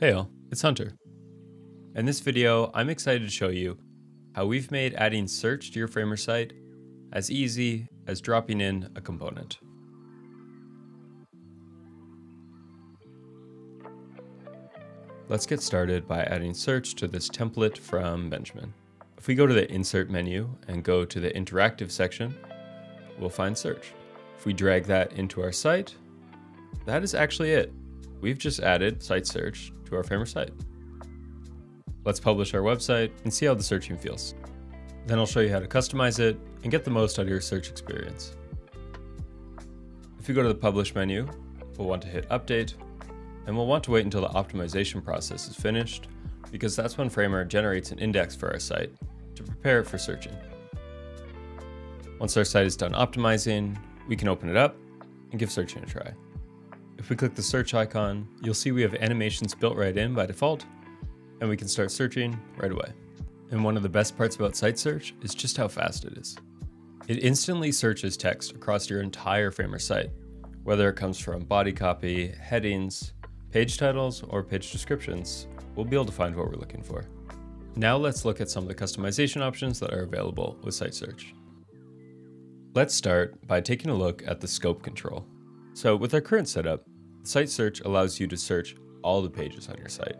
Hey all, it's Hunter. In this video, I'm excited to show you how we've made adding search to your Framer site as easy as dropping in a component. Let's get started by adding search to this template from Benjamin. If we go to the insert menu and go to the interactive section, we'll find search. If we drag that into our site, that is actually it. We've just added site search our Framer site. Let's publish our website and see how the searching feels. Then I'll show you how to customize it and get the most out of your search experience. If you go to the publish menu, we'll want to hit update and we'll want to wait until the optimization process is finished because that's when Framer generates an index for our site to prepare it for searching. Once our site is done optimizing, we can open it up and give searching a try. If we click the search icon, you'll see we have animations built right in by default, and we can start searching right away. And one of the best parts about site search is just how fast it is. It instantly searches text across your entire Framer site, whether it comes from body copy, headings, page titles, or page descriptions, we'll be able to find what we're looking for. Now let's look at some of the customization options that are available with Site Search. Let's start by taking a look at the scope control. So with our current setup, Site Search allows you to search all the pages on your site.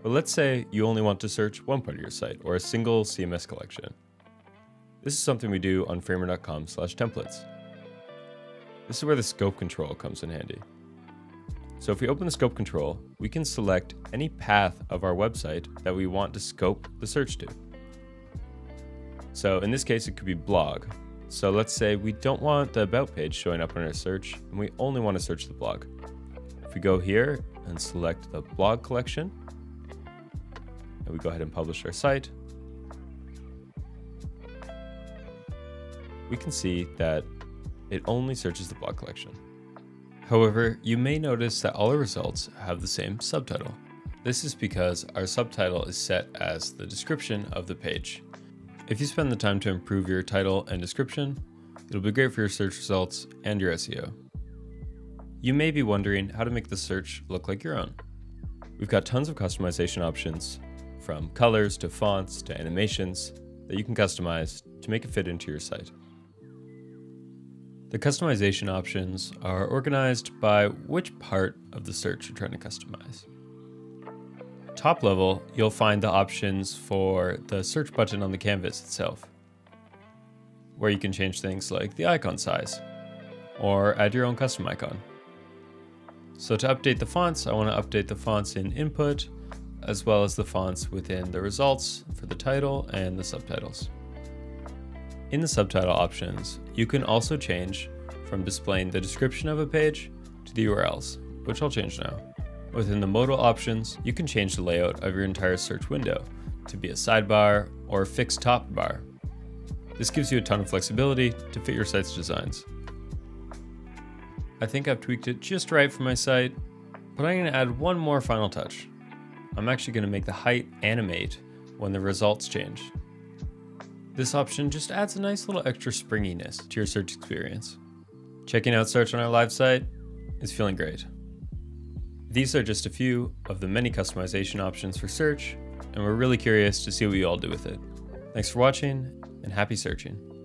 But let's say you only want to search one part of your site or a single CMS collection. This is something we do on framer.com slash templates. This is where the scope control comes in handy. So if we open the scope control, we can select any path of our website that we want to scope the search to. So in this case, it could be blog. So let's say we don't want the about page showing up on our search and we only want to search the blog. We go here and select the blog collection, and we go ahead and publish our site, we can see that it only searches the blog collection. However, you may notice that all our results have the same subtitle. This is because our subtitle is set as the description of the page. If you spend the time to improve your title and description, it'll be great for your search results and your SEO. You may be wondering how to make the search look like your own. We've got tons of customization options, from colors to fonts to animations, that you can customize to make it fit into your site. The customization options are organized by which part of the search you're trying to customize. Top level, you'll find the options for the search button on the canvas itself, where you can change things like the icon size, or add your own custom icon. So to update the fonts, I want to update the fonts in input, as well as the fonts within the results for the title and the subtitles. In the subtitle options, you can also change from displaying the description of a page to the URLs, which I'll change now. Within the modal options, you can change the layout of your entire search window to be a sidebar or a fixed top bar. This gives you a ton of flexibility to fit your site's designs. I think I've tweaked it just right for my site, but I'm going to add one more final touch. I'm actually going to make the height animate when the results change. This option just adds a nice little extra springiness to your search experience. Checking out search on our live site is feeling great. These are just a few of the many customization options for search, and we're really curious to see what you all do with it. Thanks for watching, and happy searching.